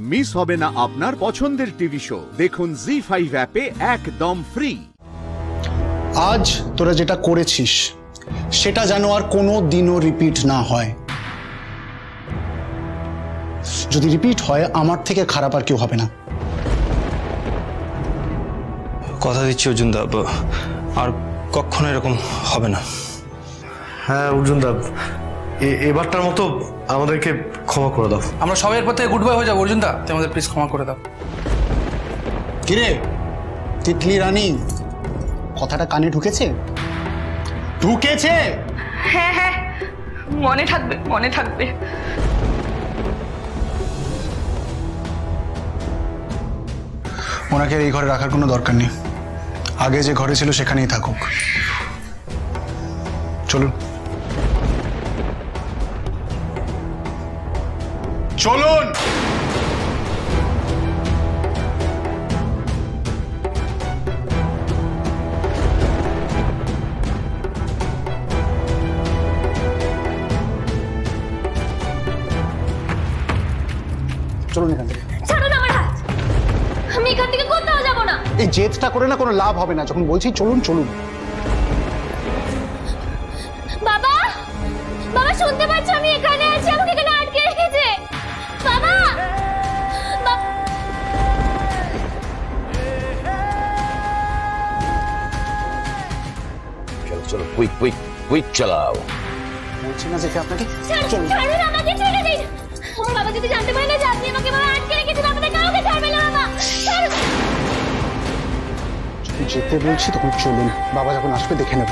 Miss হবে না আপনার পছন্দের টিভি শো। দেখুন জি ফাইভ অ্যাপে একদম ফ্রি আজ তোরা যেটা করেছিস সেটা যেন আর কোনো দিনও রিপিট না হয়। যদি রিপিট হয় আমার থেকে খারাপ আর কেউ হবে না। কথা দিচ্ছি অর্জুন দা ব- আর কখনো এরকম হবে না। হ্যাঁ অর্জুন দা এ- এবারটার মতো আমাদেরকে ক্ষমা করে দাও। আমরা সবাই এরপর থেকে গুড বাই হয়ে যাব অর্জুন দা তুই আমাদের প্লিজ ক্ষমা করে দাও। কিরে? তিতলি রানী কথাটা কানে ঢুকেছে? ঢুকেছে? হ্যাঁ হ্যাঁ মনে থাকবে মনে থাকবে। ওনাকে এই ঘরে রাখার কোনো দরকার নেই। আগে যে ঘরে ছিল সেখানেই থাকুক। চলুন। চলুন। চলুন এখান থেকে। ছাড়ুন আমার হাত। আমি এখান থেকে কোথাও যাব না। এই জেদটা করে না কোনো লাভ হবে না। যখন বলছি চলুন চলুন। বাবা বাবা শুনতে পাচ্ছ আমি এখানে? চলো কুইক কুইক কুইক চালাও। বলছি না যেতে আপনাকে ছাড়ুন আমাকে ছেড়ে দিন। আমার বাবা যদি জানতে পারে না যে আপনি আমাকে বাবা আটকে রেখেছেন আপনাদের কাউকে ছাড়বে না বাবা। যখন যেতে বলছি তখন চলুন। বাবা যখন আসবে দেখে নেব।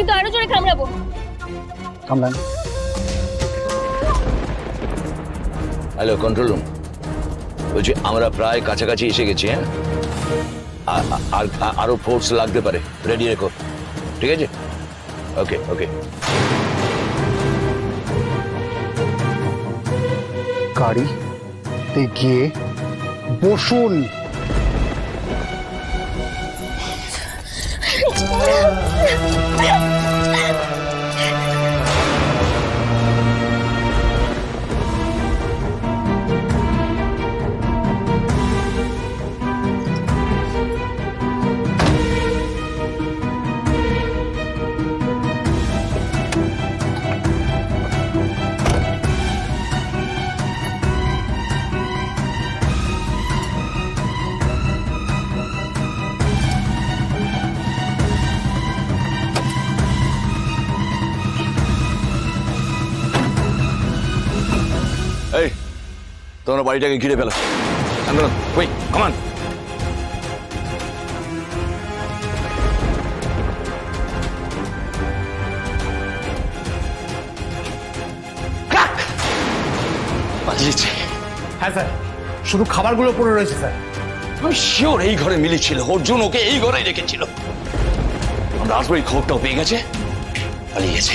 কিন্তু আরও জোরে কামড়াবো। কামলান হ্যালো কন্ট্রোল রুম বলছি আমরা প্রায় কাছাকাছি এসে গেছি হ্যাঁ? আর আর আরও ফোর্স লাগতে পারে। রেডি রেখো ঠিক আছে? ওকে ওকে গাড়ি গিয়ে বসুন। তোমরা বাড়িটাকে ঘিরে ফেলো। আন্দোলন কমান হ্যাঁ স্যার। শুধু খাবারগুলো পড়ে রয়েছে স্যার। আমি শিওর এই ঘরে মিলেছিল অর্জুন ওকে এই ঘরেই রেখেছিল। আমরা আসব এই খবরটাও পেয়ে গেছে। পালিয়েছে